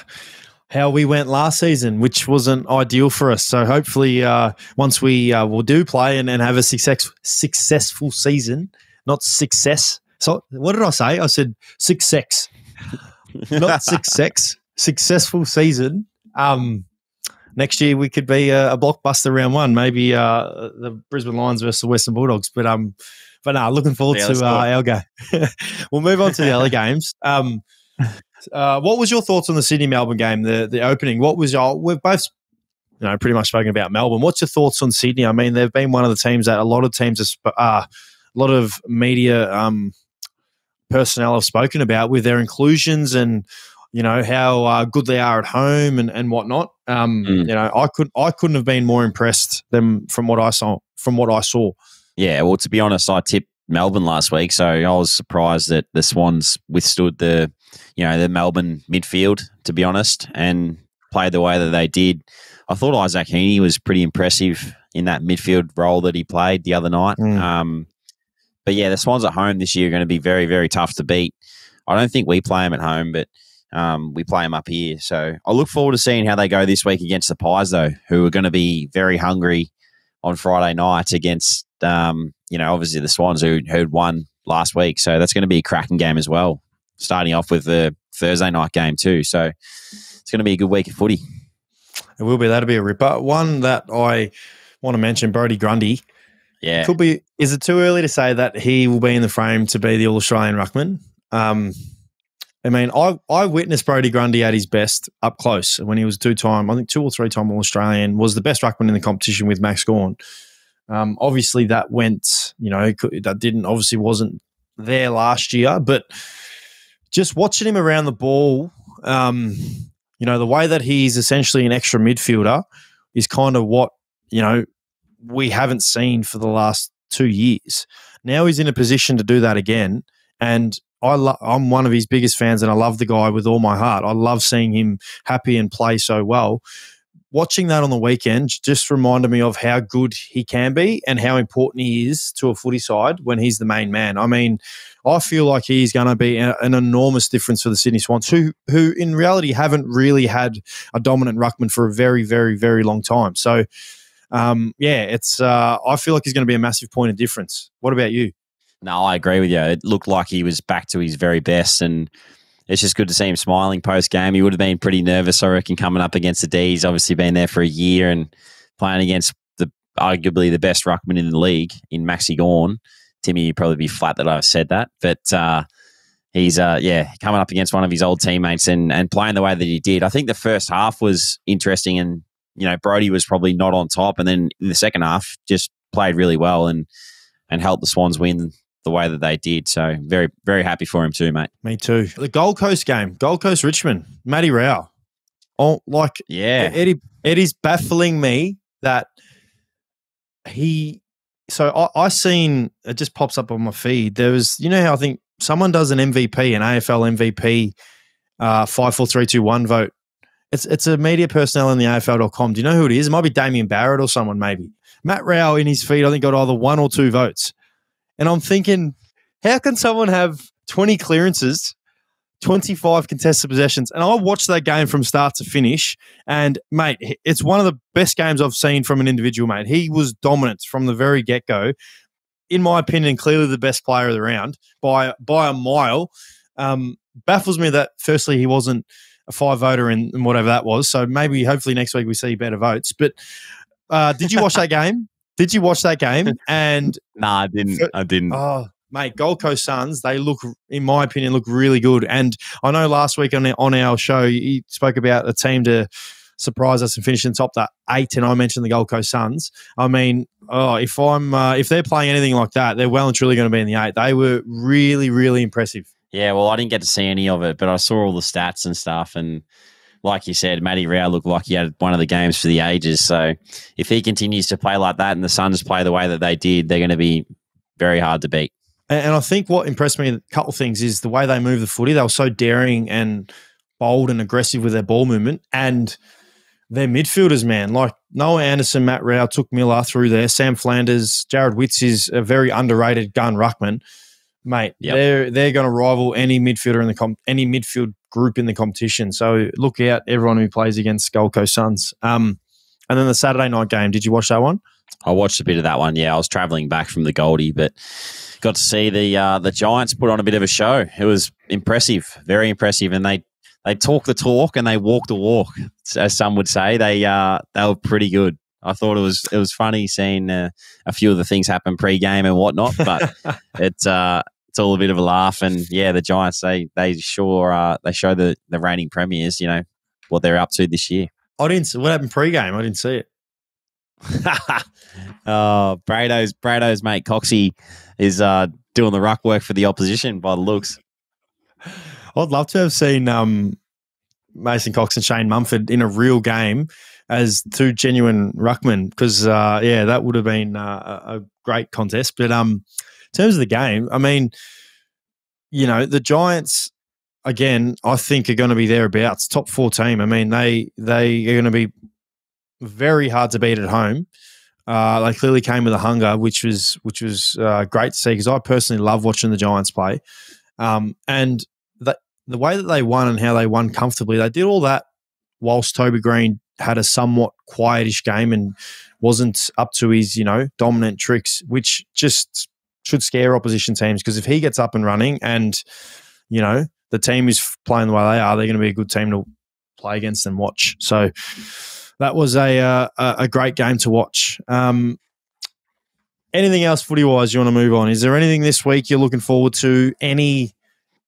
how we went last season, which wasn't ideal for us. So hopefully, uh, once we uh, will do play and, and have a success, successful season, not success. So what did I say? I said success, not success. Successful season. Um, next year we could be a, a blockbuster round one, maybe uh, the Brisbane Lions versus the Western Bulldogs. But um, but no, looking forward yeah, to uh, our game. we'll move on to the other games. Um, uh, what was your thoughts on the Sydney Melbourne game, the the opening? What was your? We've both, you know, pretty much spoken about Melbourne. What's your thoughts on Sydney? I mean, they've been one of the teams that a lot of teams, are, uh, a lot of media um, personnel have spoken about with their inclusions and you know how uh, good they are at home and, and whatnot. Um, mm. You know, I could I couldn't have been more impressed than from what I saw from what I saw. Yeah, well, to be honest, I tipped Melbourne last week, so I was surprised that the Swans withstood the you know, the Melbourne midfield, to be honest, and played the way that they did. I thought Isaac Heaney was pretty impressive in that midfield role that he played the other night. Mm. Um, but yeah, the Swans at home this year are going to be very, very tough to beat. I don't think we play them at home, but um, we play them up here. So I look forward to seeing how they go this week against the Pies, though, who are going to be very hungry on Friday night against, um, you know, obviously the Swans who had won last week. So that's going to be a cracking game as well starting off with the Thursday night game too. So it's going to be a good week of footy. It will be. That'll be a ripper. One that I want to mention, Brodie Grundy. Yeah, could be. Is it too early to say that he will be in the frame to be the All Australian ruckman? Um, I mean, I I witnessed Brodie Grundy at his best up close when he was two time, I think two or three time All Australian, was the best ruckman in the competition with Max Gawn. Um, obviously, that went, you know, that didn't obviously wasn't there last year, but just watching him around the ball, um, you know, the way that he's essentially an extra midfielder is kind of what, you know, we haven't seen for the last two years. Now he's in a position to do that again. And I lo- I'm one of his biggest fans and I love the guy with all my heart. I love seeing him happy and play so well watching that on the weekend just reminded me of how good he can be and how important he is to a footy side when he's the main man. I mean, I feel like he's going to be an enormous difference for the Sydney Swans, who who in reality haven't really had a dominant ruckman for a very, very, very long time. So, um, yeah, it's uh, I feel like he's going to be a massive point of difference. What about you? No, I agree with you. It looked like he was back to his very best and it's just good to see him smiling post game. He would have been pretty nervous, I reckon, coming up against the D. He's obviously been there for a year and playing against the arguably the best ruckman in the league in Maxi Gawn. Timmy, you'd probably be flat that I've said that, but uh, he's uh, yeah coming up against one of his old teammates and and playing the way that he did. I think the first half was interesting, and you know Brodie was probably not on top, and then in the second half just played really well and and helped the Swans win the way that they did. So very, very happy for him too, mate. Me too. The Gold Coast game, Gold Coast Richmond, Matty Rowell. Oh, like yeah, Eddie. Eddie's baffling me that he. So I, I seen it just pops up on my feed. There was, you know how I think someone does an MVP, an AFL MVP, uh, five, four, three, two, one vote. It's it's a media personnel in the AFL.com. Do you know who it is? It might be Damien Barrett or someone, maybe. Matt Rowell in his feed, I think, got either one or two votes. And I'm thinking, how can someone have 20 clearances, 25 contested possessions? And I watched that game from start to finish. And, mate, it's one of the best games I've seen from an individual, mate. He was dominant from the very get go. In my opinion, clearly the best player of the round by, by a mile. Um, baffles me that, firstly, he wasn't a five voter and whatever that was. So maybe, hopefully, next week we see better votes. But uh, did you watch that game? Did you watch that game? And nah, I didn't. I didn't. Oh, mate, Gold Coast Suns. They look, in my opinion, look really good. And I know last week on on our show, you spoke about a team to surprise us and finish in top that eight, and I mentioned the Gold Coast Suns. I mean, oh, if I'm uh, if they're playing anything like that, they're well and truly going to be in the eight. They were really, really impressive. Yeah, well, I didn't get to see any of it, but I saw all the stats and stuff, and like you said, Matty Rowell looked like he had one of the games for the ages. So if he continues to play like that and the Suns play the way that they did, they're going to be very hard to beat. And I think what impressed me, a couple of things, is the way they move the footy. They were so daring and bold and aggressive with their ball movement. And their midfielders, man, like Noah Anderson, Matt Rowell, Touk Miller through there. Sam Flanders, Jarrod Witts is a very underrated gun ruckman. mate. Yep. They're they're going to rival any midfielder in the comp, any midfield group in the competition. So look out, everyone who plays against Gold Coast Suns. Um, and then the Saturday night game. Did you watch that one? I watched a bit of that one. Yeah, I was traveling back from the Goldie, but got to see the uh, the Giants put on a bit of a show. It was impressive, very impressive, and they they talk the talk and they walk the walk, as some would say. They uh, they were pretty good. I thought it was it was funny seeing uh, a few of the things happen pre-game and whatnot, but it's uh, it's all a bit of a laugh. And yeah, the Giants they they sure uh, they show the the reigning premiers, you know, what they're up to this year. I didn't. See, what happened pre-game? I didn't see it. oh, Brado's Brado's mate Coxie is uh, doing the ruck work for the opposition by the looks. I'd love to have seen um, Mason Cox and Shane Mumford in a real game as two genuine ruckmen because uh, yeah, that would have been uh, a great contest. But um, terms of the game, I mean, you know, the Giants again, I think are going to be thereabouts, top four team. I mean, they they are going to be very hard to beat at home. Uh, they clearly came with a hunger, which was which was uh, great to see because I personally love watching the Giants play. Um, and the the way that they won and how they won comfortably, they did all that whilst Toby Greene had a somewhat quietish game and wasn't up to his you know dominant tricks, which just should scare opposition teams because if he gets up and running and you know the team is playing the way they are, they're going to be a good team to play against and watch. So that was a uh, a great game to watch. Um, anything else footy wise you want to move on? Is there anything this week you're looking forward to? Any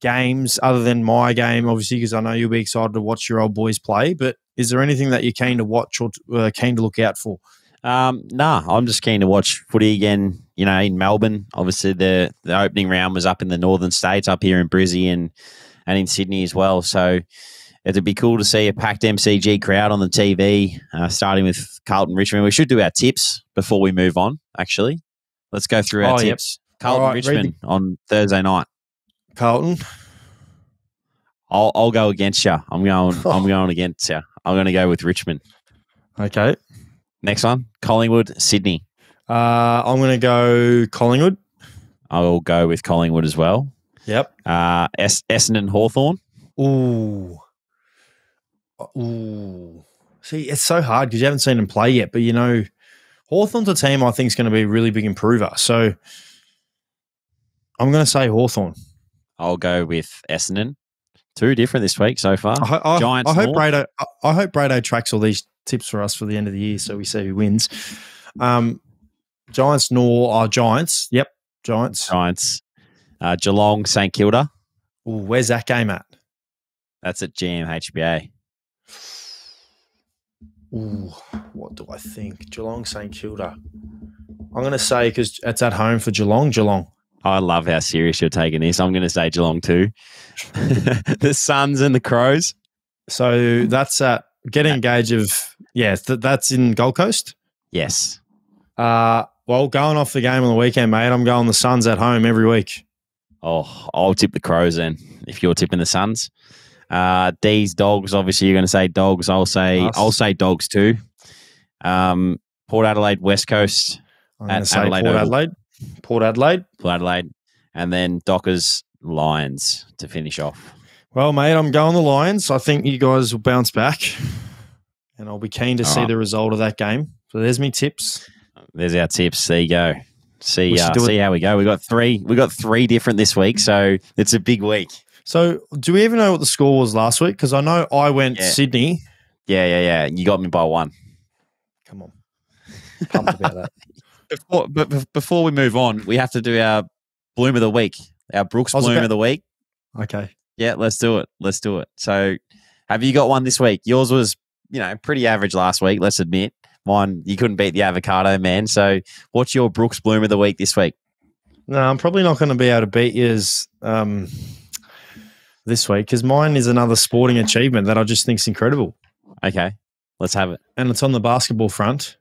games other than my game, obviously, because I know you'll be excited to watch your old boys play. But is there anything that you're keen to watch or uh, keen to look out for? Um, nah, I'm just keen to watch footy again. You know, in Melbourne, obviously the the opening round was up in the northern states, up here in Brizzy and and in Sydney as well. So it'd be cool to see a packed MCG crowd on the TV, uh, starting with Carlton Richmond. We should do our tips before we move on, actually. Let's go through our oh, tips. Yep. Carlton right, Richmond the- on Thursday night. Carlton. I'll, I'll go against you. I'm going. I'm going against you. I'm going to go with Richmond. Okay. Next one, Collingwood, Sydney. Uh, I'm going to go Collingwood. I will go with Collingwood as well. Yep. Uh, es- Essendon, Hawthorn. Ooh. Ooh. See, it's so hard because you haven't seen them play yet, but you know, Hawthorn's a team I think is going to be a really big improver. So I'm going to say Hawthorn. I'll go with Essendon. Two different this week so far. I, I, Giants. I hope Brado. I hope Brado tracks all these tips for us for the end of the year, so we see who wins. Um, Giants nor are uh, Giants. Yep, Giants. Giants. Uh, Geelong, St Kilda. Ooh, where's that game at? That's at GMHBA. Ooh, what do I think? Geelong, St Kilda. I'm going to say because it's at home for Geelong. Geelong. I love how serious you're taking this. I'm going to say Geelong too. the Suns and the Crows. So that's at Get Engage of yeah. Th- that's in Gold Coast. Yes. Uh well, going off the game on the weekend, mate. I'm going the Suns at home every week. Oh, I'll tip the Crows then. If you're tipping the Suns, uh, D's dogs. Obviously, you're going to say dogs. I'll say nice. I'll say dogs too. Um, Port Adelaide, West Coast. I'm to say Adelaide Port Adelaide. Port Adelaide. Port Adelaide, and then Dockers Lions to finish off. Well, mate, I'm going the Lions. I think you guys will bounce back, and I'll be keen to All see right. the result of that game. So there's me tips. There's our tips. There you go. See, uh, see how we go. We got three. We got three different this week, so it's a big week. So, do we even know what the score was last week? Because I know I went yeah. Sydney. Yeah, yeah, yeah. You got me by one. Come on, pumped about that. Before, but before we move on, we have to do our bloom of the week, our Brooke's bloom about- of the week. Okay. Yeah, let's do it. Let's do it. So, have you got one this week? Yours was, you know, pretty average last week. Let's admit. Mine, you couldn't beat the avocado man. So, what's your Brooke's bloom of the week this week? No, I'm probably not going to be able to beat yours um, this week because mine is another sporting achievement that I just think is incredible. Okay, let's have it. And it's on the basketball front.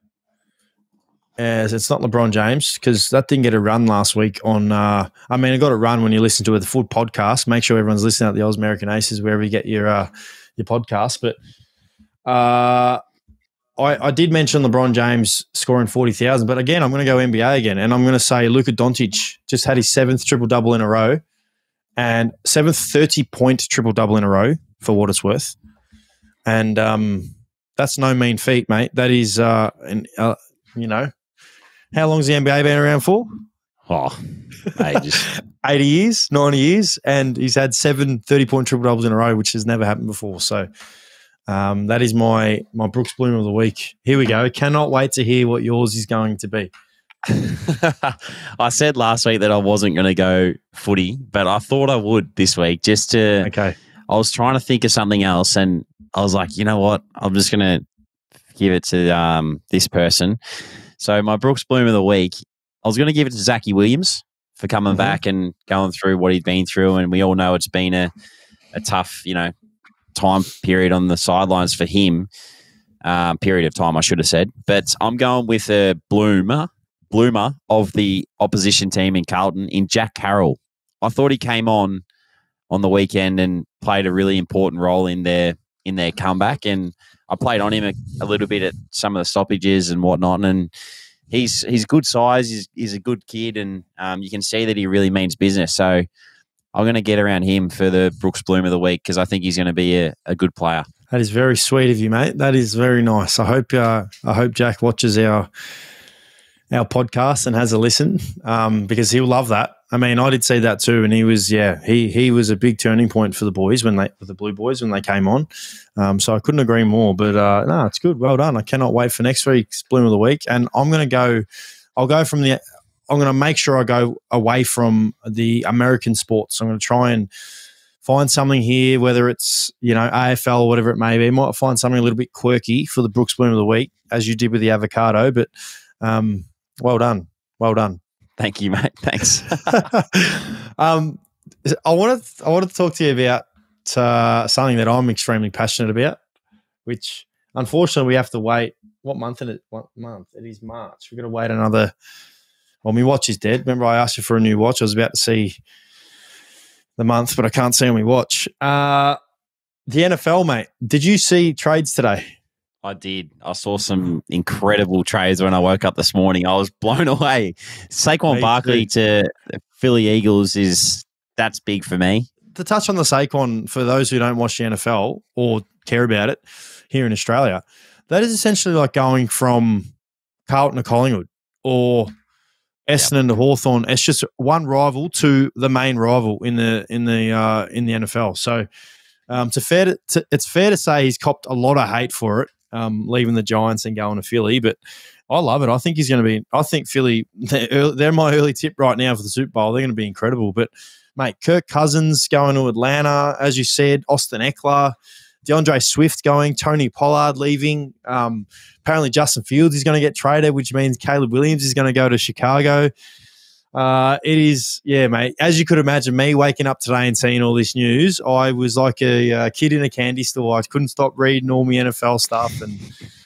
As it's not LeBron James because that didn't get a run last week. On, uh, I mean, it got a run when you listen to it, the full podcast. Make sure everyone's listening at the Ausmerican Aces wherever you get your uh, your podcast. But uh, I, I did mention LeBron James scoring 40,000, but again, I'm going to go NBA again. And I'm going to say Luka Doncic just had his seventh triple double in a row and seventh 30 point triple double in a row for what it's worth. And um, that's no mean feat, mate. That is, uh, and, uh, you know, how long's the NBA been around for? Oh, ages. 80 years, 90 years. And he's had seven 30 point triple doubles in a row, which has never happened before. So, um, that is my my Brooke's Bloom of the week. Here we go. Cannot wait to hear what yours is going to be. I said last week that I wasn't going to go footy, but I thought I would this week just to. Okay. I was trying to think of something else, and I was like, you know what? I'm just going to give it to um, this person. So my Brooke's Bloom of the week, I was going to give it to Zachy Williams for coming mm-hmm. back and going through what he'd been through, and we all know it's been a a tough, you know, time period on the sidelines for him. Um, period of time, I should have said. But I'm going with a bloomer, bloomer of the opposition team in Carlton in Jack Carroll. I thought he came on on the weekend and played a really important role in their in their comeback. And I played on him a, a little bit at some of the stoppages and whatnot. And he's he's good size. He's, he's a good kid, and um, you can see that he really means business. So I'm going to get around him for the Brooke's Bloom of the week because I think he's going to be a, a, good player. That is very sweet of you, mate. That is very nice. I hope uh, I hope Jack watches our our podcast and has a listen um, because he'll love that. I mean, I did see that too, and he was yeah he he was a big turning point for the boys when they for the Blue Boys when they came on. Um, so I couldn't agree more. But uh, no, it's good. Well done. I cannot wait for next week's Bloom of the Week, and I'm going to go. I'll go from the I'm going to make sure I go away from the American sports. I'm going to try and find something here, whether it's you know AFL or whatever it may be. I might find something a little bit quirky for the Brooke's Bloom of the week, as you did with the avocado. But um, well done, well done. Thank you, mate. Thanks. um, I want to I want to talk to you about uh, something that I'm extremely passionate about, which unfortunately we have to wait. What month in it? What month? It is March. We're going to wait another well, my watch is dead. Remember, I asked you for a new watch. I was about to see the month, but I can't see on my watch. Uh, the NFL, mate. Did you see trades today? I did. I saw some incredible trades when I woke up this morning. I was blown away. Saquon Barkley to Philly Eagles is that's big for me. To touch on the Saquon, for those who don't watch the NFL or care about it here in Australia, that is essentially like going from Carlton to Collingwood or Essendon to Hawthorn. It's just one rival to the main rival in the in the uh, in the NFL. So um, to fair to, to, it's fair to say he's copped a lot of hate for it, um, leaving the Giants and going to Philly. But I love it. I think he's going to be. I think Philly. They're, early, they're my early tip right now for the Super Bowl. They're going to be incredible. But mate, Kirk Cousins going to Atlanta, as you said. Austin Ekeler. D'Andre Swift going, Tony Pollard leaving. Um, apparently, Justin Fields is going to get traded, which means Caleb Williams is going to go to Chicago. Uh, it is, yeah, mate. As you could imagine, me waking up today and seeing all this news, I was like a, a kid in a candy store. I couldn't stop reading all my NFL stuff and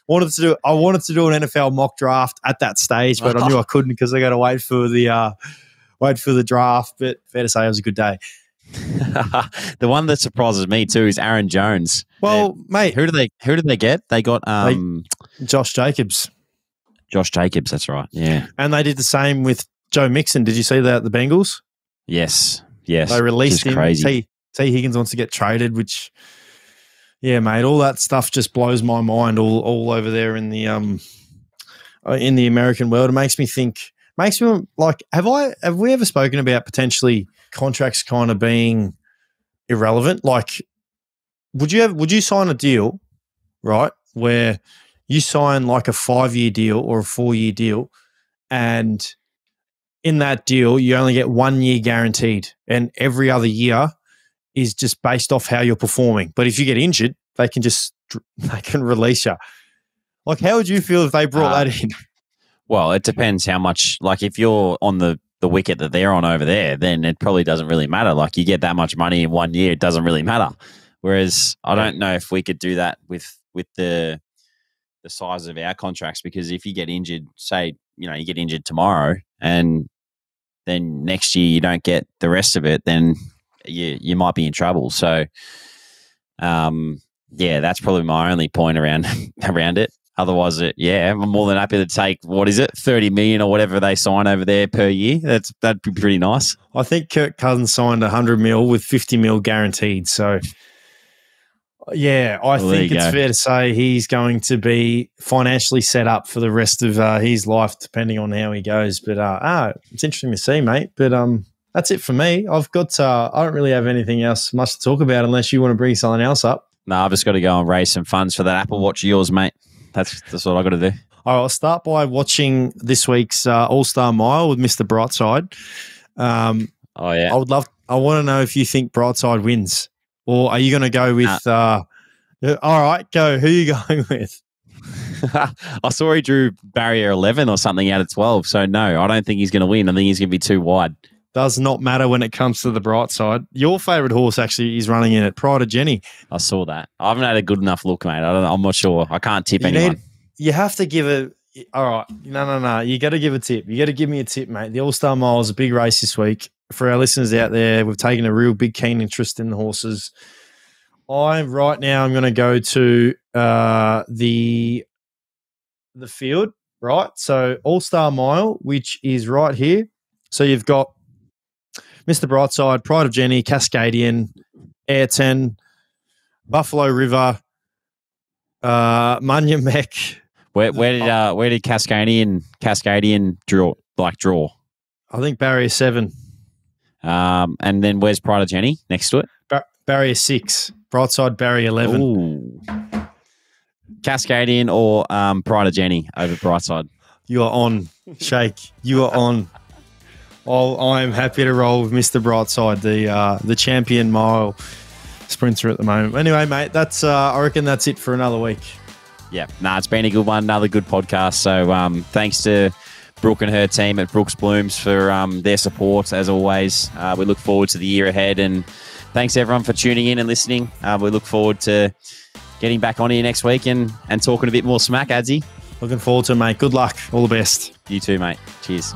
wanted to do. I wanted to do an NFL mock draft at that stage, but I knew I couldn't because I got to wait for the uh, wait for the draft. But fair to say, it was a good day. the one that surprises me too is Aaron Jones. Well, They're, mate, who do they who did they get? They got um, Josh Jacobs. Josh Jacobs, that's right. Yeah, and they did the same with Joe Mixon. Did you see that at the Bengals? Yes, yes. They released him. Crazy. T, Tee Higgins wants to get traded, which yeah, mate, all that stuff just blows my mind. All all over there in the um uh, in the American world, it makes me think. Makes me like, have I have we ever spoken about potentially? Contracts kind of being irrelevant. Like, would you have would you sign a deal, right, where you sign like a five year deal or a four year deal, and in that deal you only get one year guaranteed, and every other year is just based off how you're performing. But if you get injured, they can just they can release you. Like, how would you feel if they brought uh, that in? Well, it depends how much. Like, if you're on the the wicket that they're on over there, then it probably doesn't really matter. Like you get that much money in one year, it doesn't really matter. Whereas I don't know if we could do that with with the the size of our contracts because if you get injured, say you know you get injured tomorrow and then next year you don't get the rest of it, then you you might be in trouble. So, um, yeah, that's probably my only point around around it. Otherwise, it, yeah, I'm more than happy to take what is it, thirty million or whatever they sign over there per year. That's that'd be pretty nice. I think Kirk Cousins signed hundred mil with fifty mil guaranteed. So, yeah, I well, think it's go. fair to say he's going to be financially set up for the rest of uh, his life, depending on how he goes. But uh, ah, it's interesting to see, mate. But um, that's it for me. I've got. Uh, I don't really have anything else much to talk about unless you want to bring something else up. No, I've just got to go and raise some funds for that Apple Watch of yours, mate. That's that's what I got to do. All right, I'll start by watching this week's uh, All Star Mile with Mr. Brightside. Um, oh yeah, I would love. I want to know if you think Brightside wins, or are you going to go with? Uh, all right, go. Who are you going with? I saw he drew barrier eleven or something out of twelve. So no, I don't think he's going to win. I think he's going to be too wide. Does not matter when it comes to the bright side. Your favourite horse actually is running in it, Pride of Jenny. I saw that. I haven't had a good enough look, mate. I am not sure. I can't tip you anyone. Need, you have to give it. All right, no, no, no. You got to give a tip. You got to give me a tip, mate. The All Star Mile is a big race this week. For our listeners out there, we've taken a real big, keen interest in the horses. I right now I'm going to go to uh, the the field, right? So All Star Mile, which is right here. So you've got Mr. Brightside, Pride of Jenny, Cascadian, Ayrton, Buffalo River, uh, Munya Mech. Where, where did uh, where did Cascadian Cascadian draw like draw? I think barrier seven. Um, and then where's Pride of Jenny next to it? Bar- barrier six. Brightside barrier eleven. Ooh. Cascadian or um, Pride of Jenny over Brightside. You are on, Shake. You are on. I am happy to roll with Mr. Brightside, the uh, the champion mile sprinter at the moment. Anyway, mate, that's uh, I reckon that's it for another week. Yeah, no, nah, it's been a good one, another good podcast. So um, thanks to Brooke and her team at Brooke's Blooms for um, their support as always. Uh, we look forward to the year ahead, and thanks everyone for tuning in and listening. Uh, we look forward to getting back on here next week and and talking a bit more smack, Adsy. Looking forward to it, mate. Good luck. All the best. You too, mate. Cheers.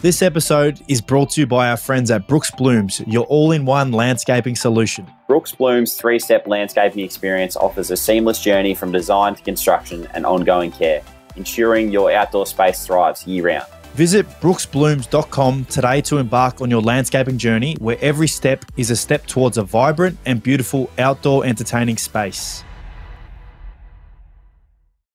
This episode is brought to you by our friends at Brooke's Blooms, your all in one landscaping solution. Brookes Blooms three step landscaping experience offers a seamless journey from design to construction and ongoing care, ensuring your outdoor space thrives year round. Visit brookesblooms.com today to embark on your landscaping journey where every step is a step towards a vibrant and beautiful outdoor entertaining space.